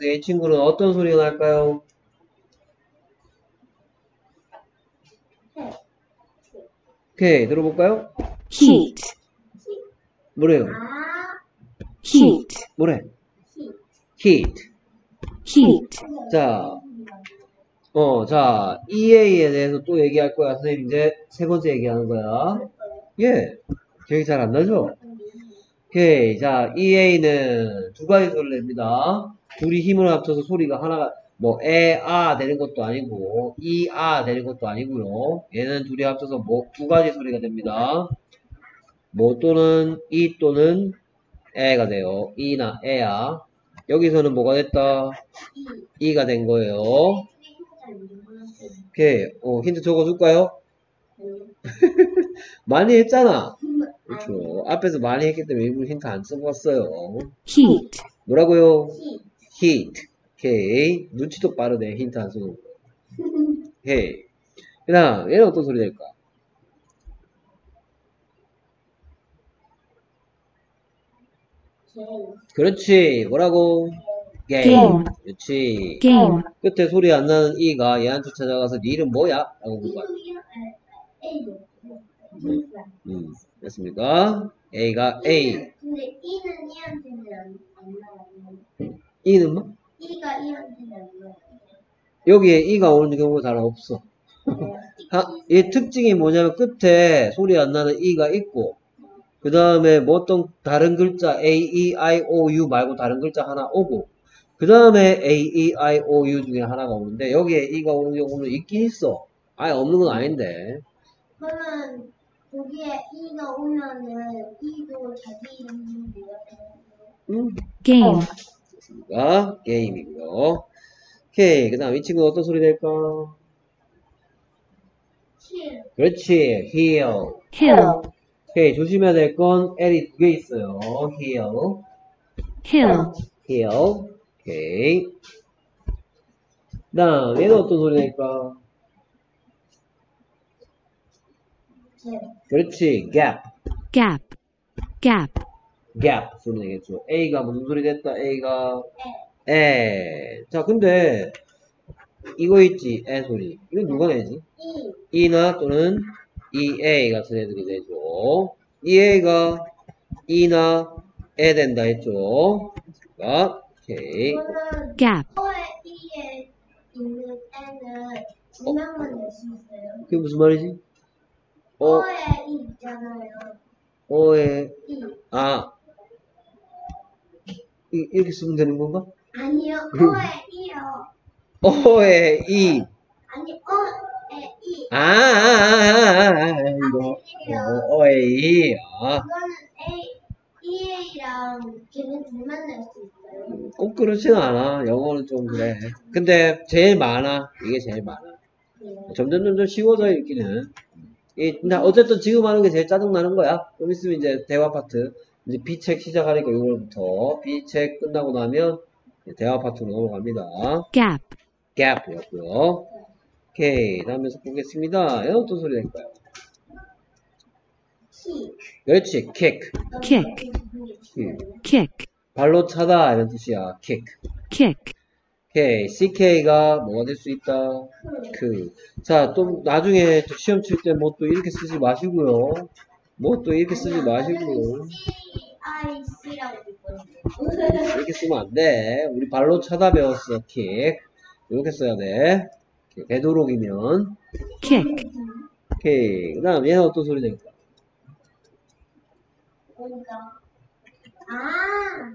이 친구는 어떤 소리가 날까요? 오케이, 들어볼까요? heat, 뭐래요? heat, 뭐래? heat. heat, 자, 어, 자, EA에 대해서 또 얘기할 거야. 선생님 이제 세 번째 얘기하는 거야. 예. 기억이 잘 안 나죠? 오케이. 자, EA는 두 가지 소리를 냅니다. 둘이 힘을 합쳐서 소리가 하나가, 뭐, 에, 아 되는 것도 아니고, 이, 아 되는 것도 아니고요. 얘는 둘이 합쳐서 뭐, 두 가지 소리가 됩니다. 뭐 또는, 이 또는, 에가 돼요. 이나 에야. 여기서는 뭐가 됐다? 이가 된 거예요. 오케이. 어, 힌트 적어줄까요? 많이 했잖아. 그렇죠. 앞에서 많이 했기 때문에 일부러 힌트 안 써봤어요. heat, 뭐라고요? Heat. 오케이. 눈치도 빠르네. 힌트 안 거. 오케이. 그 다음, 얘는 어떤 소리 될까? 그렇지. 뭐라고? 게임. 게임. 그렇지. game, 끝에 소리 안 나는 이가 얘한테 찾아가서 네 이름 뭐야? 라고 묻는 거야. 음, 됐습니까? A가 A. 근데 이는 이한테는 안, 안 나와요. E는 뭐? 이가 나와요. 여기에 E가 오는 경우가 잘 없어. 하, 얘 특징이 뭐냐면 끝에 소리 안 나는 E가 있고, 그 다음에 뭐 어떤 다른 글자 A, E, I, O, U 말고 다른 글자 하나 오고, 그 다음에 A, E, I, O, U 중에 하나가 오는데, 여기에 E가 오는 경우는 있긴 있어. 아예 없는 건 아닌데. 그러면 거기에 이가 오면은 이도 자기 뭐야? 음, 됐 습니까? 게임이고요. 오케이. 그 다음 이 친구는 어떤 소리? 칠. 그렇지. heal. hill, 오케이. 조심해야 될 건 L이 두 개 있어요. heal. hill, heal. 오케이. 그 다음 얘는 어떤 소리 낼까? 칠. 그렇지. gap. gap, gap, gap 소리 내겠죠. A가 무슨 소리 됐다? A가 에. 자, 근데 이거 있지. 에 소리. 이건 누가 내지? 이. E나 또는 EA 같은 애들이 되죠. EA가 E나 에 된다 했죠. 자, 오케이. gap, 있는 애는 두 명만 낼수 있어요. 그게 무슨 말이지? 어, 어에 이 있잖아요. 어에, 이. 아. 이, 이렇게 쓰면 되는 건가? 아니요. 어에 이요. 어에, 이. 아니 어에 이. 아, 아, 아, 아, 아, 아, 이거. 어, 어에, 이. 아. 이거는 A, EA랑 걔는 둘만 낼 수 있어요. 꼭 그렇진 않아. 영어는 좀 그래. 근데 제일 많아. 이게 제일 많아. 네. 점점 점점 쉬워져 있기는. 이, 근데 어쨌든 지금 하는 게 제일 짜증나는 거야. 좀 있으면 이제 대화 파트. 이제 B책 시작하니까 이걸부터. B책 끝나고 나면 대화 파트로 넘어갑니다. gap, gap였고요. 오케이. 다음에서 보겠습니다. 얘는 어떤 소리 낼까요? 키. 그렇지. kick. Kick. 음. kick, 발로 차다. 이런 뜻이야. kick. kick, 오케이. CK가 뭐가 될 수 있다? 그. 자, 또 나중에 또 시험 칠 때 뭐 또 이렇게 쓰지 마시고요. 뭐 또 이렇게 쓰지 있거든요. 이렇게 쓰면 안 돼. 우리 발로 차다 배웠어. 킥. 이렇게 써야 돼. 되도록이면. kick, 오케이. 그 다음 얘는 어떤 소리? 그러니까 아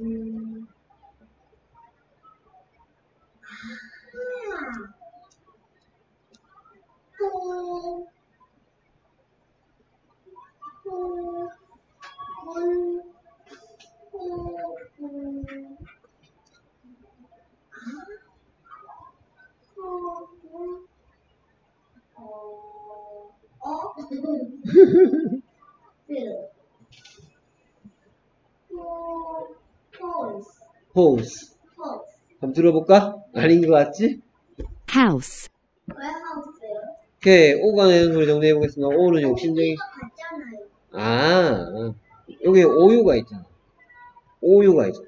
음. 아. 또, 또, 문, 또, 음. 또, 문, 어, 어? 그, 또, 폴스, pose. 폴스. 한번 들어볼까? 아닌 것 같지? house? 오케이. 오가 내는 소리 정리해 보겠습니다. 오는 욕심쟁이. 아, 여기 오유가 있잖아. 오유가 있잖아.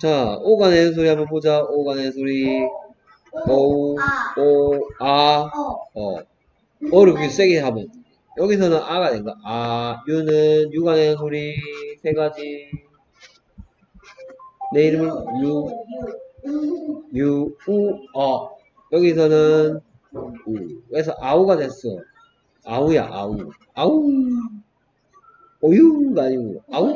자, 오가 내는 소리 한번 보자. 오가 내는 소리. 오, 아. 오, 아, 어. 어. 어를 그렇게 세게 하면. 여기서는 아가 된다. 아, 유는 유가 내는 소리 세 가지. 내 이름을 유, 유. 유, 우, 어. 여기서는 우. 그래서 아우가 됐어. 아우야, 아우. 아우. 오유가 아니고, 아우.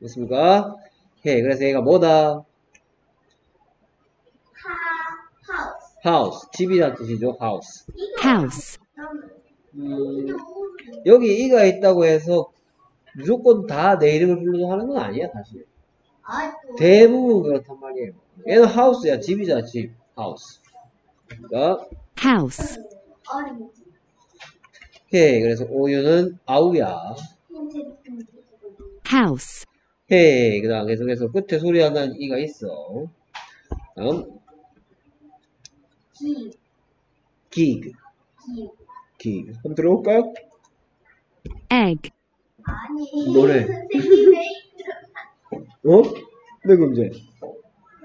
됐습니까? 오케이. 그래서 얘가 뭐다? 하. 하우스. 집이란 뜻이죠. 이거 house, 음, 여기 이가 있다고 해서 무조건 다 내 이름을 불러서 하는 건 아니야, 사실. 대부분 그렇단 말이에요. 얘는 하우스야, 집이잖아, 집. 하우스. 그러니까, house. 오케이. 그래서 오유는 아우야. house, 오케이. 그 다음 계속해서 끝에 소리 하는 이가 있어. 다음, 기. 기그. 기. 기그. 한번 들어볼까요? egg, 아니. 왜 어? 네, 그럼 이제.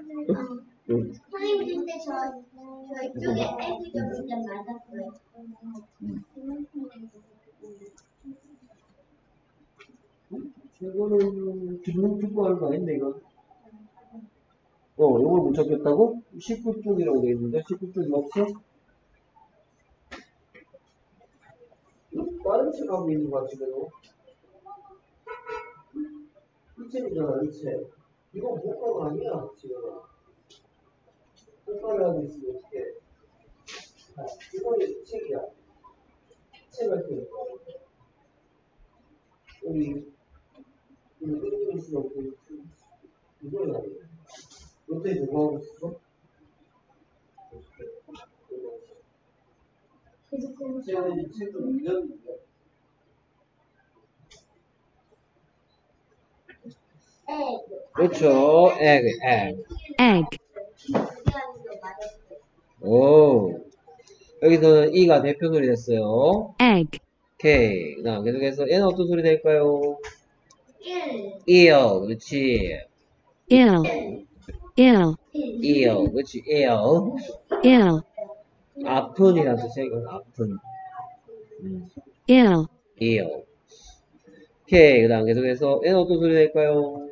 이러나? 응. 선생님 근데 저, 저 이쪽에 애기가 진짜 맞았어요. 이거는 기분 듣고 하는 거 아닌데, 이거? 어, 이걸 못 찾겠다고? 19쪽이라고 돼 있는데, 19쪽이 없어? 다른 책 하고 있는 거 같은데요? 이 책이잖아, 이 책. 이거 목가가 아니야, 지금. 목가를 하고 있으면 어떡해. 아, 이거는 책이야. 책을 때. 우리 끊을 수 없고 이걸 하네. 롯데 누구 하고 있어? 쟤는 이 책을 애기. 그렇죠. egg, egg. egg, 오. 여기서는 이가 대표 소리 됐어요. egg, 오케이. 그 다음 계속해서 얘는 어떤 소리 될까요? 1, ear. 그렇지. Ill, ill, 1, ear. 그렇지. ear. ill, 아픈이라는 뜻이야. 이건 아픈. 음. ill, ear. 오케이. 그 다음 계속해서 얘는 어떤 소리 될까요?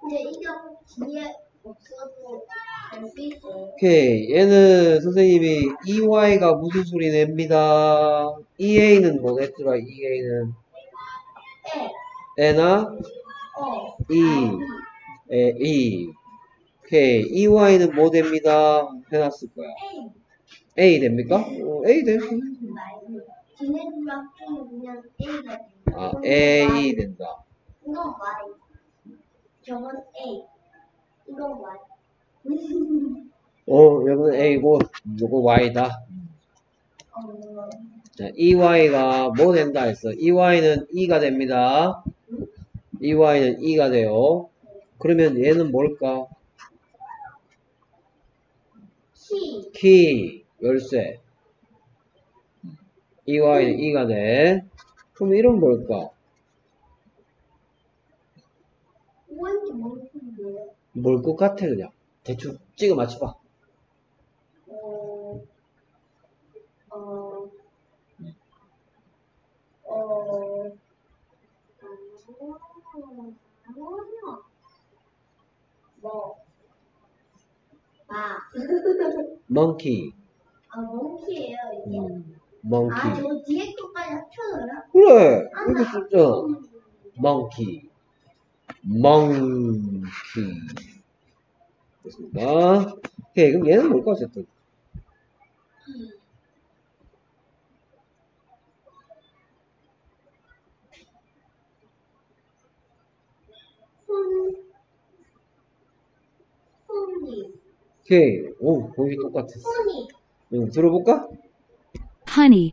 근데 이거 뒤에 없어도 알수 있어요. 오케이. 얘는 선생님이 EY가 무슨 소리 냅니다. EA는 뭐 냈더라, EA는. 에, 에나, 어, E, 에, E. 오케이. EY는 뭐 됩니다. 해놨을 거야. A, 됩니까? 어, A 돼. 말고 지네들랑 좀 그냥 A가 돼. 아, A 된다. 이건 Y. 저건 A. 이건 Y. 어, 여기는 A고, 요거 Y다. 어, 자, EY가 뭐 된다 했어. EY는 E가 됩니다. EY는 E가 돼요. 그러면 얘는 뭘까? 키, 키, 열쇠. EY는 E가 돼. 그럼 이름 뭘까? 뭘 것 같아, 그냥. 대충 찍어 맞춰봐. 어, 어, 어, 뭐, 아, monkey. 아, 몽키예요 이게. 음, 아, monkey. 저 뒤에 것까지 합쳐서요? 그래, 이렇게 썼잖아. monkey. monkey. 됐습니다. 오케이, 그럼 얘는 뭘까, 어쨌든. 손, 손이, 오케이. 오, 거의 똑같았어. 응, 들어볼까? honey,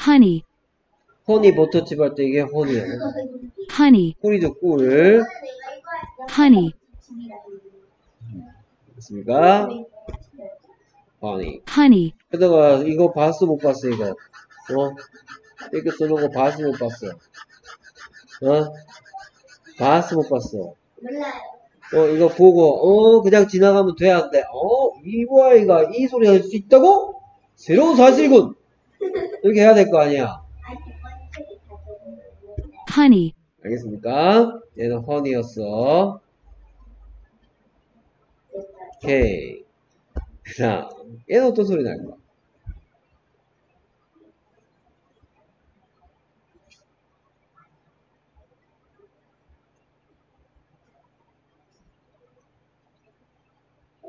honey, 허니 버터칩 할 때 이게 허니야. honey, 꿀이죠, 꿀. 때. honey, 됐습니까? honey. honey, 게다가 이거 봤어 못 봤어 이거 어 이렇게 쓰는 거 봤어 못 봤어 어 봤어 못 봤어 몰라요. 어 이거 보고 어 그냥 지나가면 돼안돼 어이 아이가 이 소리 할 수 있다고? 새로운 사실군. 이렇게 해야 될 거 아니야. honey, 알겠습니까? 얘는 honey였어. 오케이. 그 다음 얘는 어떤 소리 날까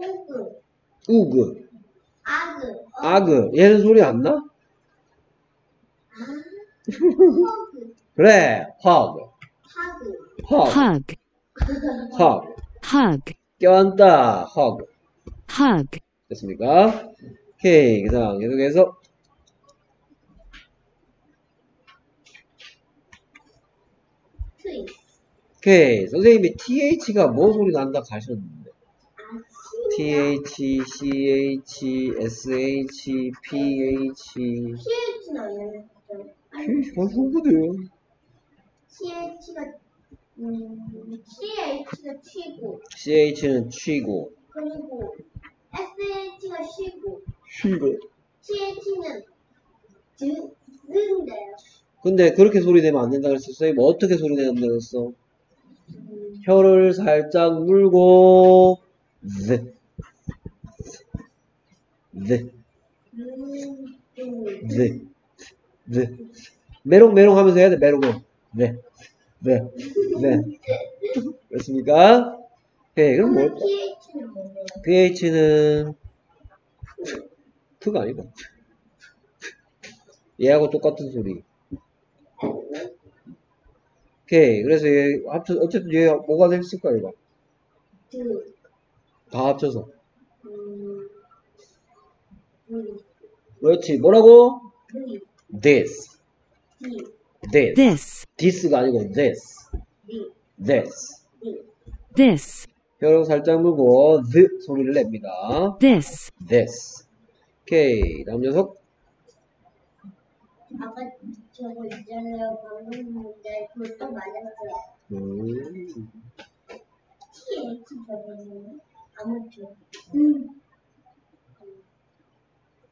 오그, 우그. 아그, 어, 아그. 얘는 소리 안 나? 허그, 그래 하그, hug hug, hug hug, 껴안다 hug hug, 됐습니까? 오케이 그 다음 계속해서. 트윗, 오케이 선생님이 TH가 뭐 소리 난다 가셨는데. 아, TH, CH, SH, PH 나왔죠. 어, 후보돼요 TH가, 음, CH가 치고, CH는 취고 그리고 SH가 쉬고, 쉬고 TH는 드, 는데요. 근데 그렇게 소리 내면 안 된다 그랬어 선생님 어떻게 소리 내면 된다 그랬어 음, 혀를 살짝 물고 네. 네. 음, 음, 네. 네. 메롱메롱 하면서 해야 돼, 메롱메롱. 네. 네. 네. 그렇습니까? 오케이, 그럼 뭐, TH는 뭔데요? pH는, 트가 아니고. 얘하고 똑같은 소리. 오케이, 그래서 얘, 어쨌든 얘 뭐가 됐을까, 이거? 드, 다 합쳐서. 음, 음, 그렇지, 뭐라고? 드, this. 디, this. this, this가 아니고 this. 디, this. 디. this, 혀를 살짝 물고 the 소리를 냅니다. this, this. 오케이. 다음 녀석. 아까 저거 있잖아요. 방금 문제 그것도 맞았어요. 음, 음,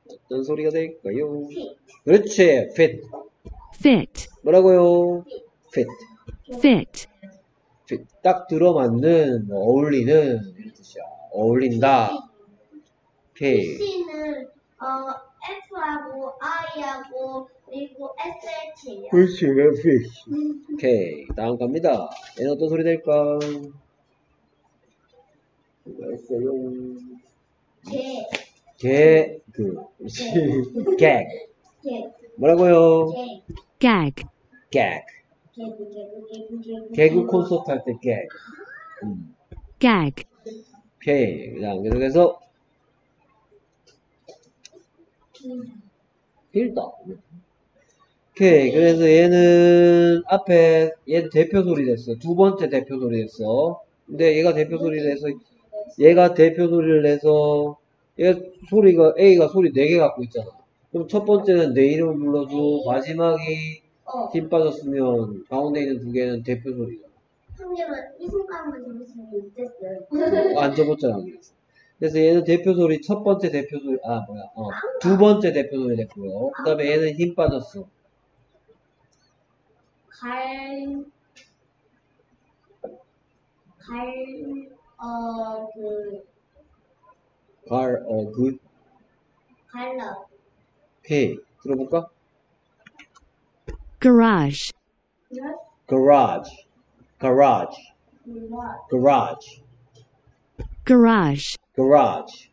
어떤 소리가 될까요? fit, 그렇지. fit. fit, 뭐라고요? fit. fit, fit. 딱 들어맞는, 뭐 어울리는 이런 뜻이야. 어울린다. 오케이. C는 어 F하고 I하고 그리고 SH예요. 그렇지. fit. 오케이. 다음 갑니다. 얘는 어떤 소리 될까? 있어요? 개, 개, 그. 개, 뭐라고요? 개, 개구. 개그 콘서트 할때 gag. 음. gag, 오케이. 그 다음 계속해서 필다. 오케이. 그래서 얘는 앞에 얘 대표 소리 됐어. 두 번째 대표 소리 됐어. 근데 얘가 대표 소리 내서 얘가 대표 소리를 내서 얘 소리가 A가 소리 4개 갖고 있잖아. 그럼 첫 번째는 내 이름을 불러주고 마지막이 어, 힘 빠졌으면 가운데 있는 두 개는 대표 소리가. 선생님은 이 손가락만 잡으시면 못됐어요. 안 접었잖아. 그래서 얘는 대표 소리, 첫 번째 대표 소리, 아, 뭐야, 어, 두 번째 대표 소리 됐고요. 그 다음에 얘는 힘 빠졌어. 갈, 갈, 어, 그, 갈, 어, 그, 갈라, 오케이. 들어볼까? garage, 그럴, garage, garage, 그럴, garage, garage, garage.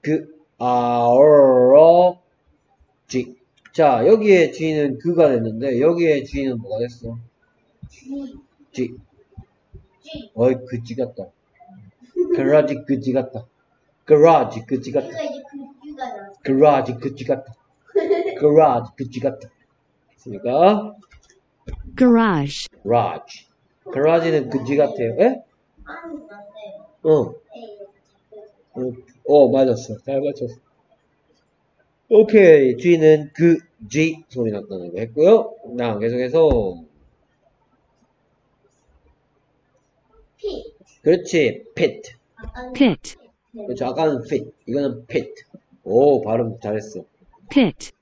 그, 아, 어, G. 자, 여기에 G는 그가 됐는데, 여기에 G는 뭐가 됐어? G, G. G. 어이, 그지 같다. Garage 그지 같다. garage 그지 같다. 그러니까 그 garage 그지 같다. garage 그지 같다. 됐습니까? garage, garage. garage는 그지 같아요. 예? 어. 잡혀서. 어, 어, 맞았어. 잘 맞췄어. 오케이. G는 그, G 소리 났다는 거 했고요. 나 계속해서. P. 그렇지. pit. Pit, 그렇죠. 아까는 fit. 이거는 pit. 오, 발음 잘했어. pit,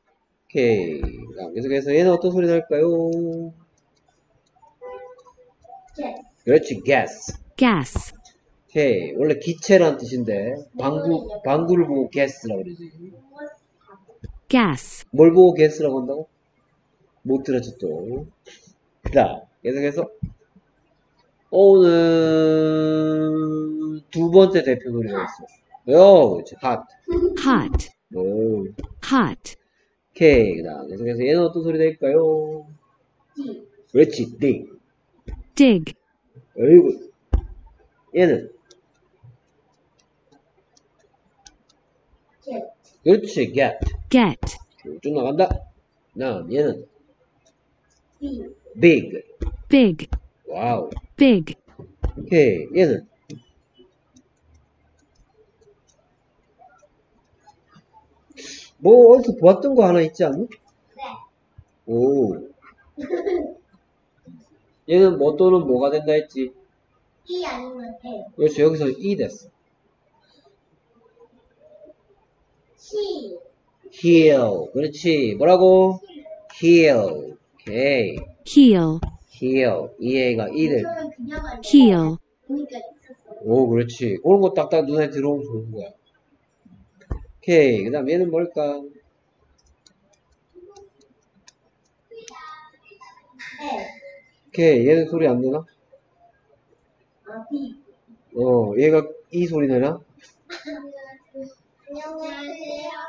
오케이. 자, 계속해서 얘는 어떤 소리 날까요? 그렇지. gas. gas, 오케이. 원래 기체란 뜻인데, 방구, 방구를 보고 gas라고 그러지. gas, 뭘 보고 gas라고 한다고? 못 들었지 또. 자, 계속해서. 오늘 두 번째 대표 소리가 있어. 요, hot. hot, 오. hot, 오케이. 그 다음, 계속해서 얘는 어떤 소리 될까요? D. 그렇지. dig. dig, 어이구. 얘는. 그렇지. get. get, 쭉 나간다. 다음, 얘는. Big. big, 와우. big, 오케이. 얘는. 뭐, 어디서 보았던 거 하나 있지 않나? 네. 오. 얘는 뭐 또는 뭐가 된다 했지? E 아니면 L. 그렇지. 여기서 E 됐어. C. heal. 그렇지. 뭐라고? heal. 오케이. heal. E 돼. heel, 보니까 있었어. 오, 그렇지. 그런 거 딱딱 눈에 들어오면 좋은 거야. 오케이. 그 다음 얘는 뭘까? 오케이. 얘는 소리 안 내나? 어, 얘가 이 소리 내나?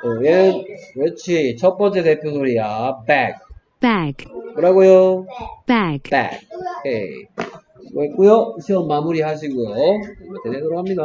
어, 얘는, 그렇지. 첫 번째 대표 소리야. bag. bag, 뭐라고요? bag. bag. 오케이. 수고했고요. 시험 마무리 하시고요. 되도록 합니다.